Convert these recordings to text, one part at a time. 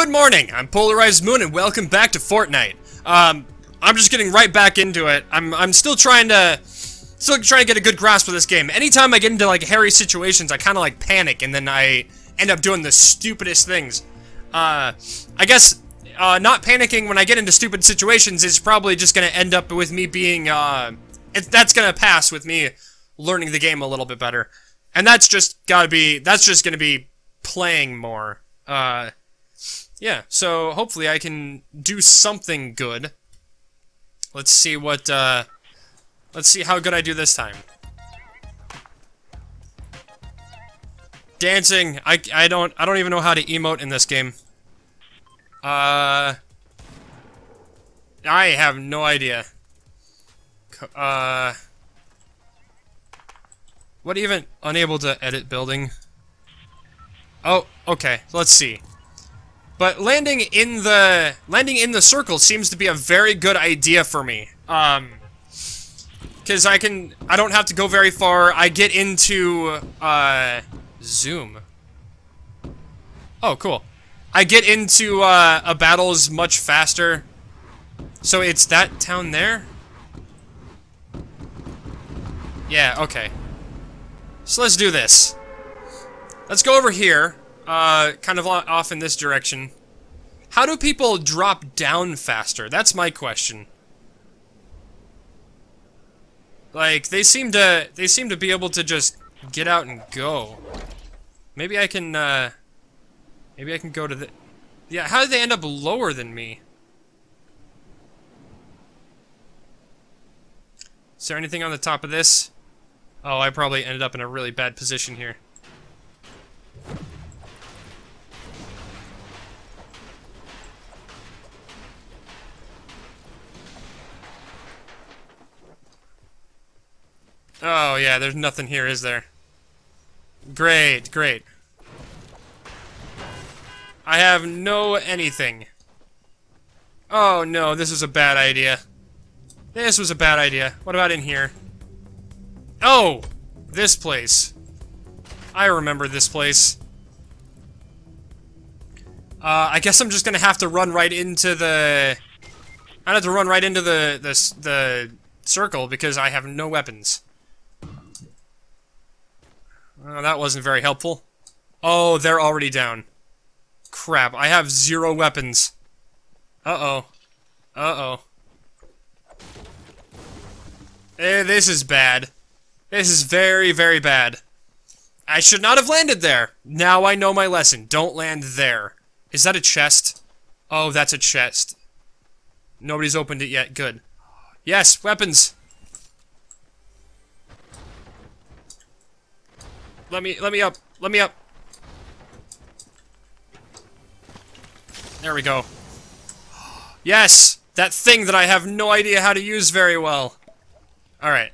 Good morning, I'm Polarized Moon and welcome back to Fortnite. Um, I'm just getting right back into it. I'm, I'm still trying to, still trying to get a good grasp of this game. Anytime I get into like hairy situations, I kind of like panic and then I end up doing the stupidest things. Uh, I guess, uh, not panicking when I get into stupid situations is probably just gonna end up with me being, uh, it, that's gonna pass with me learning the game a little bit better. And that's just gotta be, that's just gonna be playing more. Uh, yeah, so hopefully I can do something good. Let's see what, uh, let's see how good I do this time. Dancing, I, I don't, I don't even know how to emote in this game. Uh, I have no idea. Uh, what even, unable to edit building? Oh, okay, let's see. But landing in the landing in the circle seems to be a very good idea for me. Um, because I can I don't have to go very far. I get into uh, zoom. Oh, cool. I get into uh, a battles much faster. So it's that town there? Yeah, okay. So let's do this. Let's go over here. Uh, kind of off in this direction. How do people drop down faster? That's my question. Like, they seem to, they seem to be able to just get out and go. Maybe I can, uh, maybe I can go to the, yeah, how did they end up lower than me? Is there anything on the top of this? Oh, I probably ended up in a really bad position here. Oh, yeah, there's nothing here, is there? Great, great. I have no anything. Oh, no, this is a bad idea. This was a bad idea. What about in here? Oh! This place. I remember this place. Uh, I guess I'm just gonna have to run right into the... I have to run right into the, the, the circle because I have no weapons. Oh, that wasn't very helpful. Oh, they're already down. Crap, I have zero weapons. Uh-oh. Uh-oh. Eh, this is bad. This is very, very bad. I should not have landed there. Now I know my lesson. Don't land there. Is that a chest? Oh, that's a chest. Nobody's opened it yet. Good. Yes, weapons. Let me, let me up. Let me up. There we go. Yes! That thing that I have no idea how to use very well. Alright.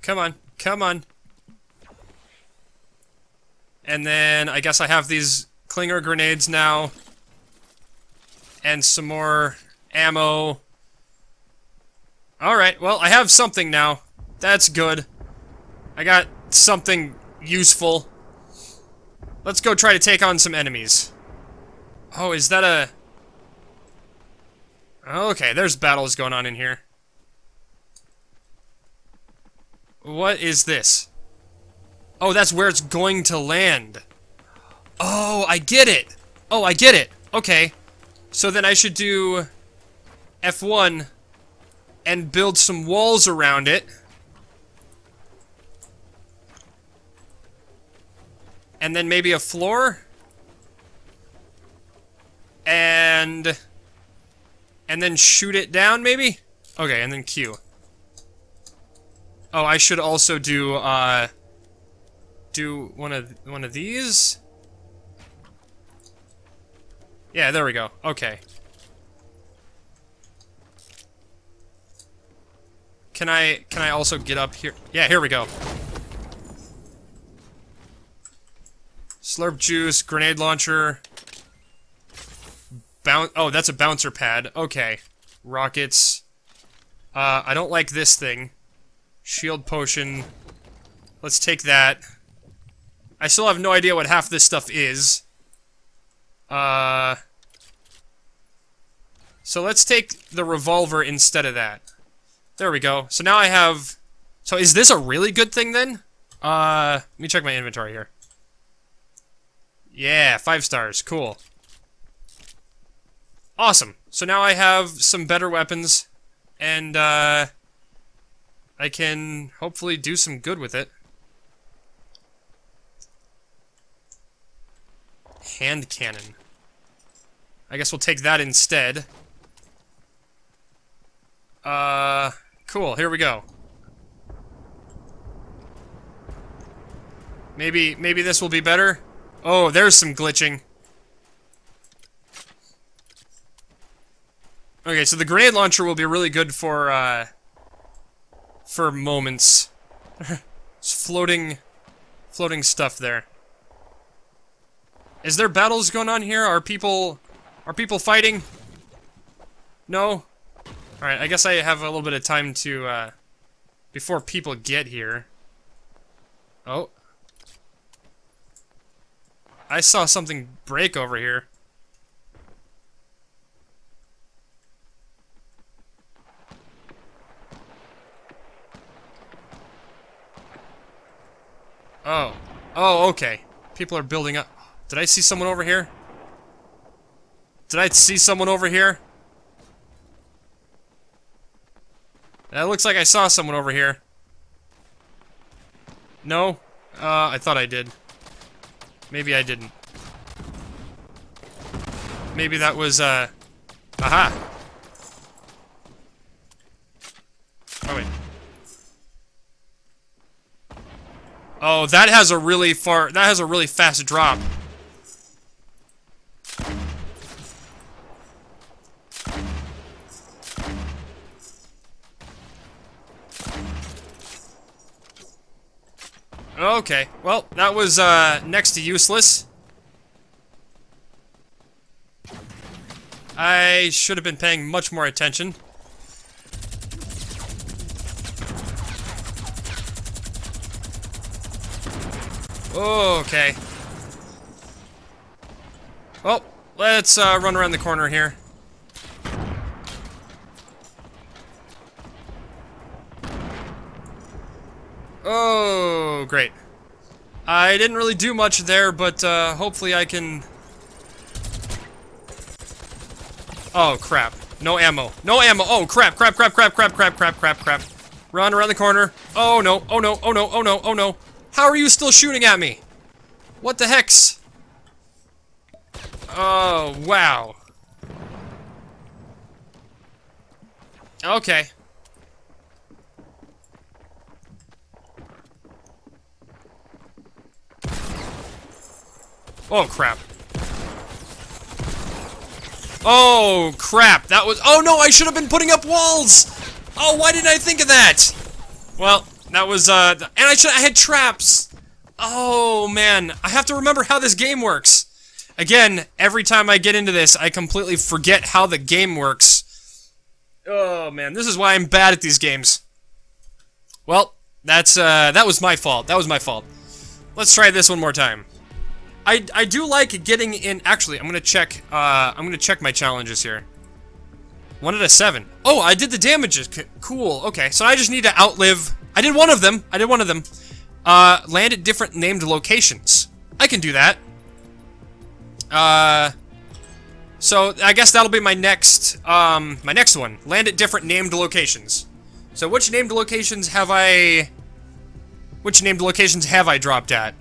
Come on. Come on. And then I guess I have these clinger grenades now. And some more ammo. Alright, well, I have something now. That's good. I got something useful. Let's go try to take on some enemies. Oh, is that a... Okay, there's battles going on in here. What is this? Oh, that's where it's going to land. Oh, I get it. Oh, I get it. Okay. So then I should do F1 and build some walls around it. And then maybe a floor? And... And then shoot it down, maybe? Okay, and then Q. Oh, I should also do, uh... Do one of, one of these? Yeah, there we go. Okay. Can I, can I also get up here? Yeah, here we go. Slurp juice, grenade launcher. Boun oh, that's a bouncer pad. Okay. Rockets. Uh, I don't like this thing. Shield potion. Let's take that. I still have no idea what half this stuff is. Uh... So let's take the revolver instead of that. There we go. So now I have... So is this a really good thing then? Uh, let me check my inventory here. Yeah, five stars. Cool. Awesome. So now I have some better weapons, and, uh, I can hopefully do some good with it. Hand cannon. I guess we'll take that instead. Uh, cool, here we go. Maybe, maybe this will be better? Oh, there's some glitching. Okay, so the grenade launcher will be really good for, uh, for moments. it's floating, floating stuff there. Is there battles going on here? Are people, are people fighting? No? Alright, I guess I have a little bit of time to, uh, before people get here. Oh. I saw something break over here. Oh. Oh, okay. People are building up. Did I see someone over here? Did I see someone over here? That looks like I saw someone over here. No? Uh, I thought I did. Maybe I didn't. Maybe that was, uh... Aha! Oh, wait. Oh, that has a really far... That has a really fast drop. Okay, well, that was, uh, next to useless. I should have been paying much more attention. Okay. Well, let's, uh, run around the corner here. Oh, great. I didn't really do much there, but uh, hopefully I can... Oh, crap. No ammo. No ammo. Oh, crap, crap, crap, crap, crap, crap, crap, crap, crap. Run around the corner. Oh, no. Oh, no. Oh, no. Oh, no. Oh, no. How are you still shooting at me? What the hex? Oh, wow. Okay. Oh, crap. Oh, crap. That was- Oh, no, I should have been putting up walls! Oh, why didn't I think of that? Well, that was, uh... And I should- I had traps! Oh, man. I have to remember how this game works. Again, every time I get into this, I completely forget how the game works. Oh, man. This is why I'm bad at these games. Well, that's, uh... That was my fault. That was my fault. Let's try this one more time. I, I do like getting in... Actually, I'm gonna check, uh, I'm gonna check my challenges here. One out of seven. Oh, I did the damages. C cool. Okay, so I just need to outlive... I did one of them. I did one of them. Uh, land at different named locations. I can do that. Uh... So, I guess that'll be my next, um, my next one. Land at different named locations. So, which named locations have I... Which named locations have I dropped at?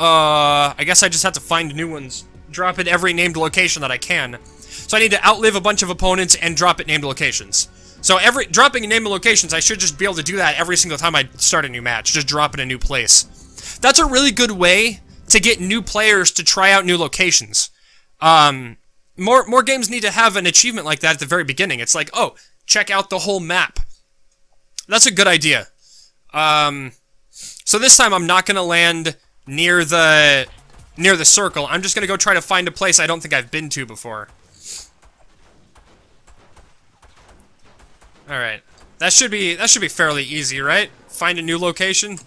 Uh, I guess I just have to find new ones. Drop at every named location that I can. So I need to outlive a bunch of opponents and drop at named locations. So every dropping in named locations, I should just be able to do that every single time I start a new match. Just drop in a new place. That's a really good way to get new players to try out new locations. Um, more more games need to have an achievement like that at the very beginning. It's like, oh, check out the whole map. That's a good idea. Um, so this time I'm not gonna land near the near the circle. I'm just gonna go try to find a place I don't think I've been to before. Alright. That should be that should be fairly easy, right? Find a new location.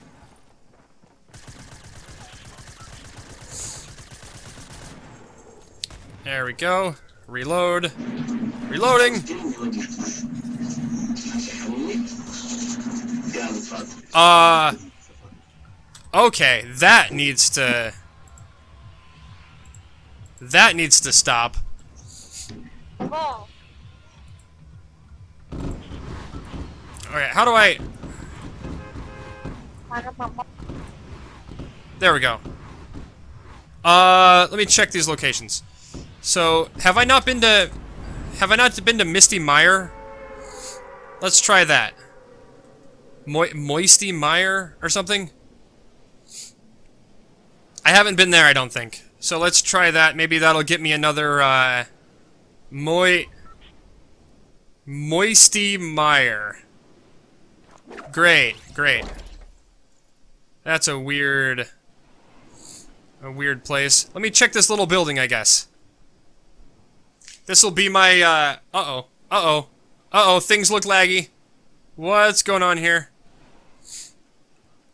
There we go. Reload. Reloading. Uh. Okay, that needs to. That needs to stop. Alright, how do I... There we go. Uh, let me check these locations. So, have I not been to... Have I not been to Misty Mire? Let's try that. Mo Moisty Mire or something? I haven't been there, I don't think. So let's try that. Maybe that'll get me another, uh... Moi... Moisty Mire. Great, great. That's a weird... A weird place. Let me check this little building, I guess. This'll be my, uh... Uh-oh. Uh-oh. Uh-oh, things look laggy. What's going on here?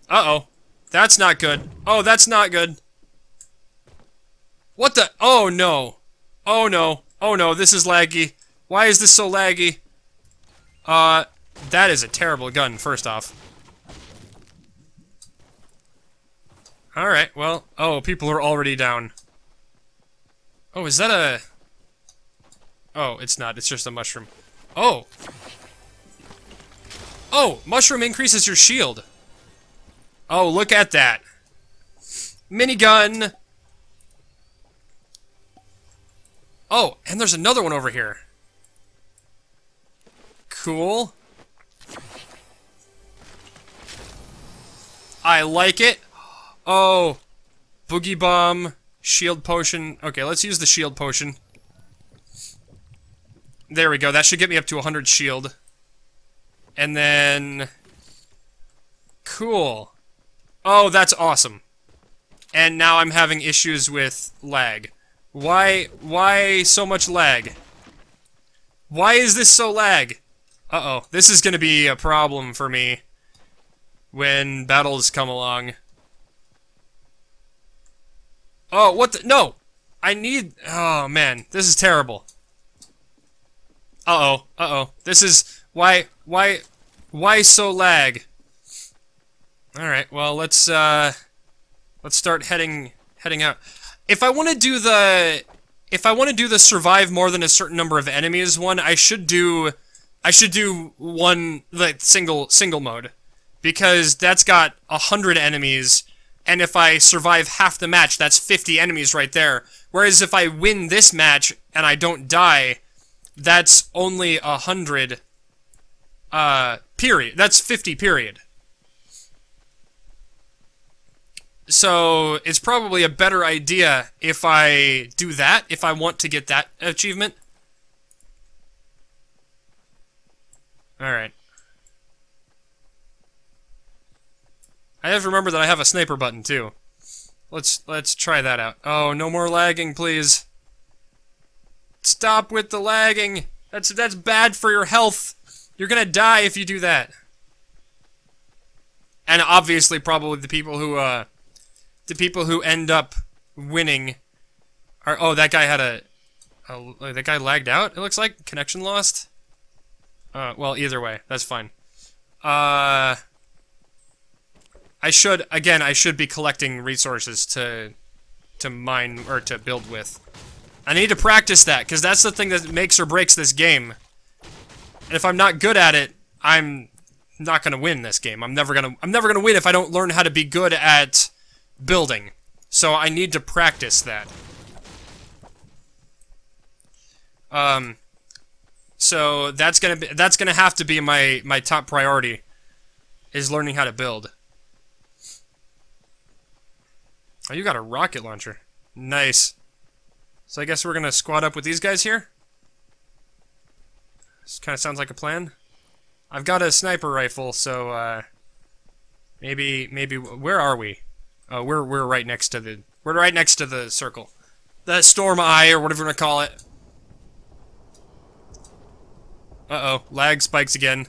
Uh-oh. That's not good. Oh, that's not good. What the? Oh, no. Oh, no. Oh, no, this is laggy. Why is this so laggy? Uh, that is a terrible gun, first off. Alright, well, oh, people are already down. Oh, is that a... Oh, it's not, it's just a mushroom. Oh! Oh, mushroom increases your shield. Oh, look at that. Minigun! Oh, and there's another one over here. Cool. I like it. Oh, Boogie Bomb, Shield Potion. Okay, let's use the Shield Potion. There we go. That should get me up to 100 shield. And then... Cool. Oh, that's awesome. And now I'm having issues with lag. Why, why so much lag? Why is this so lag? Uh-oh, this is gonna be a problem for me when battles come along. Oh, what the- no! I need- oh man, this is terrible. Uh-oh, uh-oh. This is- why- why- why so lag? Alright, well, let's, uh... Let's start heading- heading out. If I want to do the... If I want to do the survive more than a certain number of enemies one, I should do... I should do one, like, single, single mode. Because that's got a hundred enemies, and if I survive half the match, that's 50 enemies right there. Whereas if I win this match, and I don't die, that's only a hundred, uh, period. That's 50 period. So, it's probably a better idea if I do that, if I want to get that achievement. Alright. I have to remember that I have a sniper button, too. Let's, let's try that out. Oh, no more lagging, please. Stop with the lagging! That's, that's bad for your health! You're gonna die if you do that. And obviously, probably the people who, uh, the people who end up winning are, oh, that guy had a, a that guy lagged out, it looks like? Connection lost? Uh, well, either way, that's fine. Uh, I should, again, I should be collecting resources to, to mine, or to build with. I need to practice that, because that's the thing that makes or breaks this game. And if I'm not good at it, I'm not gonna win this game. I'm never gonna, I'm never gonna win if I don't learn how to be good at building. So I need to practice that. Um, so that's gonna be, that's gonna have to be my my top priority, is learning how to build. Oh, you got a rocket launcher. Nice. So I guess we're gonna squad up with these guys here. This kind of sounds like a plan. I've got a sniper rifle, so uh, maybe maybe where are we? Oh, we're we're right next to the we're right next to the circle, the storm eye or whatever you want to call it. Uh oh, lag spikes again.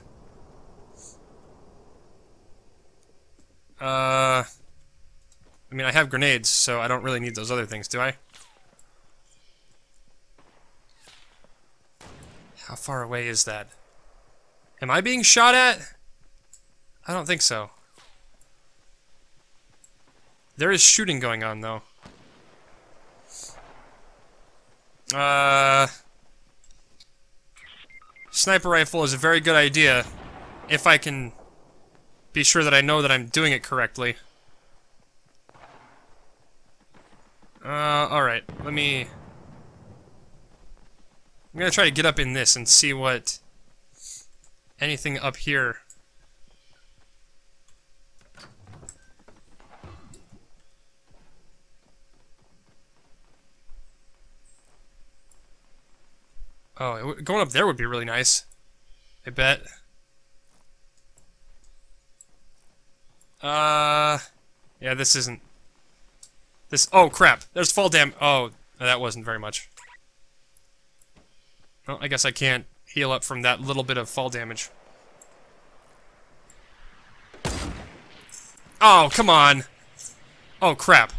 Uh, I mean, I have grenades, so I don't really need those other things, do I? How far away is that? Am I being shot at? I don't think so. There is shooting going on, though. Uh... Sniper rifle is a very good idea, if I can be sure that I know that I'm doing it correctly. Uh, alright, let me... I'm gonna try to get up in this and see what... Anything up here... Oh, going up there would be really nice. I bet. Uh... Yeah, this isn't... This- oh, crap! There's fall dam- oh, that wasn't very much. Well, I guess I can't heal up from that little bit of fall damage. Oh, come on! Oh, crap.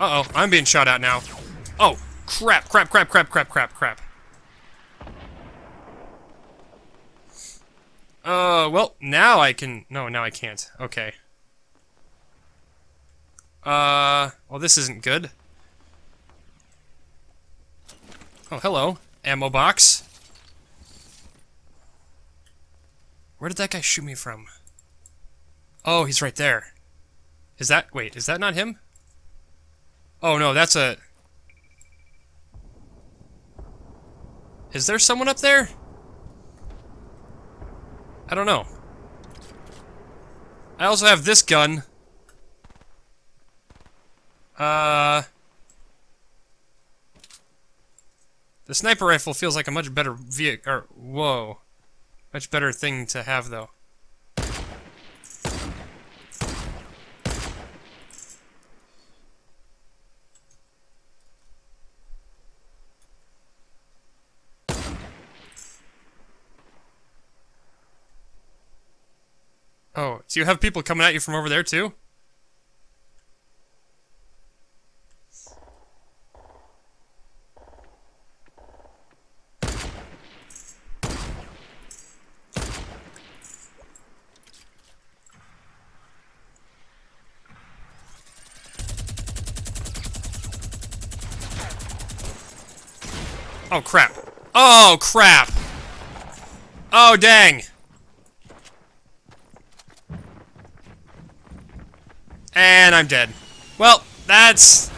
Uh-oh, I'm being shot at now. Oh, crap, crap, crap, crap, crap, crap, crap. Uh, well, now I can... No, now I can't. Okay. Uh, well, this isn't good. Oh, hello. Ammo box. Where did that guy shoot me from? Oh, he's right there. Is that... Wait, is that not him? Oh, no, that's a... Is there someone up there? I don't know. I also have this gun. Uh... The sniper rifle feels like a much better vehicle, or, whoa. Much better thing to have, though. Oh, so you have people coming at you from over there too? Oh crap. Oh crap! Oh dang! And I'm dead. Well, that's...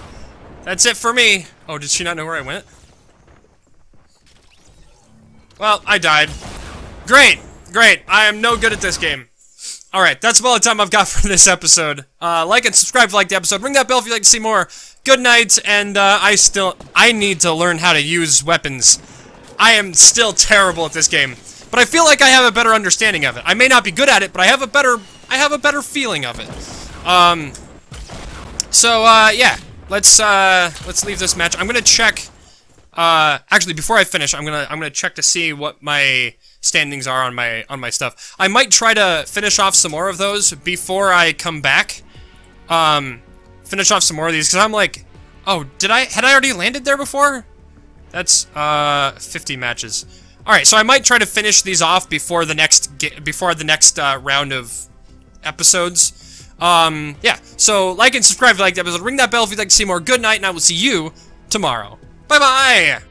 That's it for me. Oh, did she not know where I went? Well, I died. Great! Great! I am no good at this game. Alright, that's about the time I've got for this episode. Uh, like and subscribe if you like the episode. Ring that bell if you'd like to see more. Good night, and uh, I still... I need to learn how to use weapons. I am still terrible at this game. But I feel like I have a better understanding of it. I may not be good at it, but I have a better... I have a better feeling of it. Um, so, uh, yeah. Let's, uh, let's leave this match. I'm gonna check, uh, actually, before I finish, I'm gonna, I'm gonna check to see what my standings are on my, on my stuff. I might try to finish off some more of those before I come back. Um, finish off some more of these, because I'm like, oh, did I, had I already landed there before? That's, uh, 50 matches. Alright, so I might try to finish these off before the next, before the next, uh, round of episodes. Um, yeah, so like and subscribe if you liked the episode. Ring that bell if you'd like to see more. Good night, and I will see you tomorrow. Bye-bye!